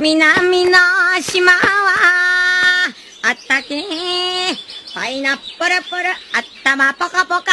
南の島は、あったけパイナップルプル、頭ポカポカ、